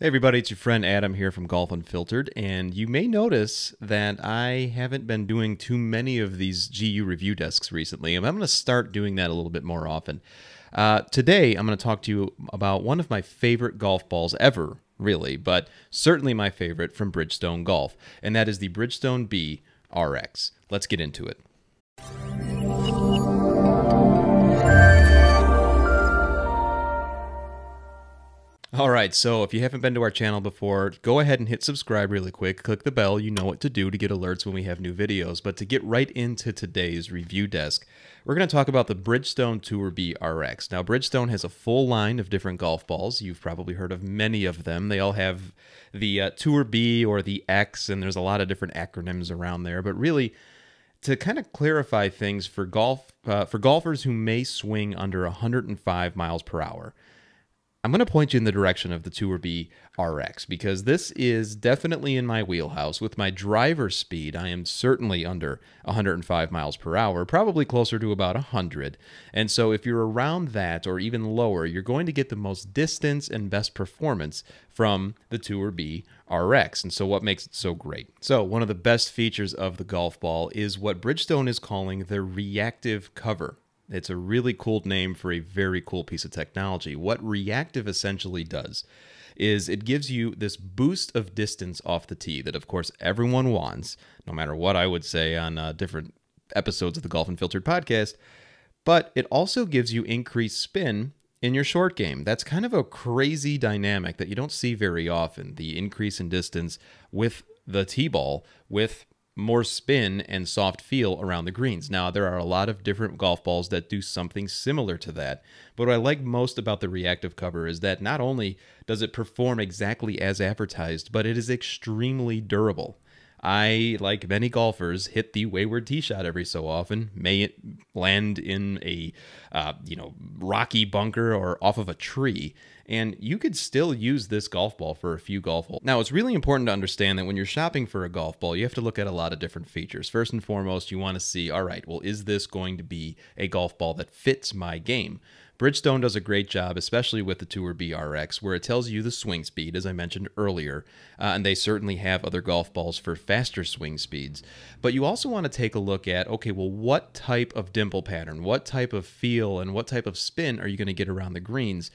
Hey everybody, it's your friend Adam here from Golf Unfiltered, and you may notice that I haven't been doing too many of these GU review desks recently. And I'm going to start doing that a little bit more often. Uh, today, I'm going to talk to you about one of my favorite golf balls ever, really, but certainly my favorite from Bridgestone Golf, and that is the Bridgestone B RX. Let's get into it. Right, so if you haven't been to our channel before, go ahead and hit subscribe really quick. Click the bell, you know what to do to get alerts when we have new videos. But to get right into today's review desk, we're going to talk about the Bridgestone Tour B RX. Now, Bridgestone has a full line of different golf balls. You've probably heard of many of them. They all have the uh, Tour B or the X, and there's a lot of different acronyms around there. But really, to kind of clarify things for golf uh, for golfers who may swing under 105 miles per hour. I'm going to point you in the direction of the Tour B RX because this is definitely in my wheelhouse. With my driver speed, I am certainly under 105 miles per hour, probably closer to about 100. And so if you're around that or even lower, you're going to get the most distance and best performance from the Tour B RX. And so what makes it so great? So one of the best features of the golf ball is what Bridgestone is calling the reactive cover. It's a really cool name for a very cool piece of technology. What reactive essentially does is it gives you this boost of distance off the tee that, of course, everyone wants, no matter what I would say on uh, different episodes of the Golf Unfiltered podcast. But it also gives you increased spin in your short game. That's kind of a crazy dynamic that you don't see very often the increase in distance with the tee ball with more spin and soft feel around the greens. Now, there are a lot of different golf balls that do something similar to that, but what I like most about the reactive cover is that not only does it perform exactly as advertised, but it is extremely durable. I, like many golfers, hit the wayward tee shot every so often. May it land in a, uh, you know, rocky bunker or off of a tree, and you could still use this golf ball for a few golf holes. Now, it's really important to understand that when you're shopping for a golf ball, you have to look at a lot of different features. First and foremost, you want to see, all right, well, is this going to be a golf ball that fits my game? Bridgestone does a great job, especially with the Tour BRX, where it tells you the swing speed, as I mentioned earlier, uh, and they certainly have other golf balls for faster swing speeds. But you also want to take a look at, okay, well, what type of dimple pattern, what type of feel, and what type of spin are you going to get around the greens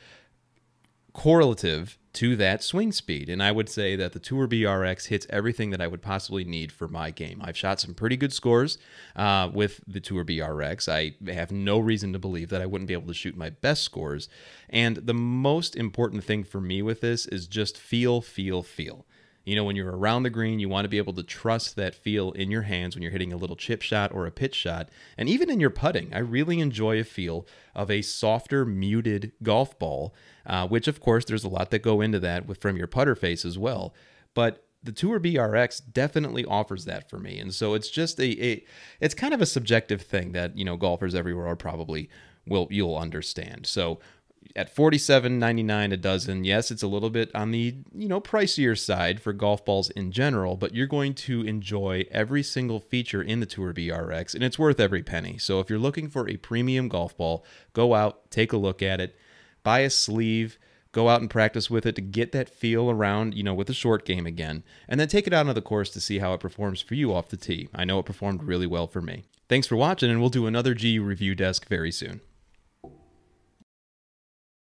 correlative to that swing speed. And I would say that the Tour BRX hits everything that I would possibly need for my game. I've shot some pretty good scores uh, with the Tour BRX. I have no reason to believe that I wouldn't be able to shoot my best scores. And the most important thing for me with this is just feel, feel, feel. You know, when you're around the green, you want to be able to trust that feel in your hands when you're hitting a little chip shot or a pitch shot. And even in your putting, I really enjoy a feel of a softer, muted golf ball, uh, which, of course, there's a lot that go into that with from your putter face as well. But the Tour B RX definitely offers that for me. And so it's just a, a it's kind of a subjective thing that, you know, golfers everywhere are probably will you'll understand. So at 47.99 a dozen yes it's a little bit on the you know pricier side for golf balls in general but you're going to enjoy every single feature in the tour brx and it's worth every penny. So if you're looking for a premium golf ball go out take a look at it buy a sleeve go out and practice with it to get that feel around you know with the short game again and then take it out on the course to see how it performs for you off the tee. I know it performed really well for me. Thanks for watching and we'll do another gu review desk very soon